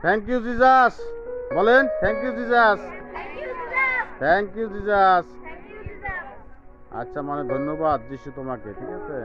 Thank you Jesus বলেন thank you Jesus thank you Jesus আচ্ছা মানে ধন্যবাদ যিশু তোমাকে ঠিক আছে?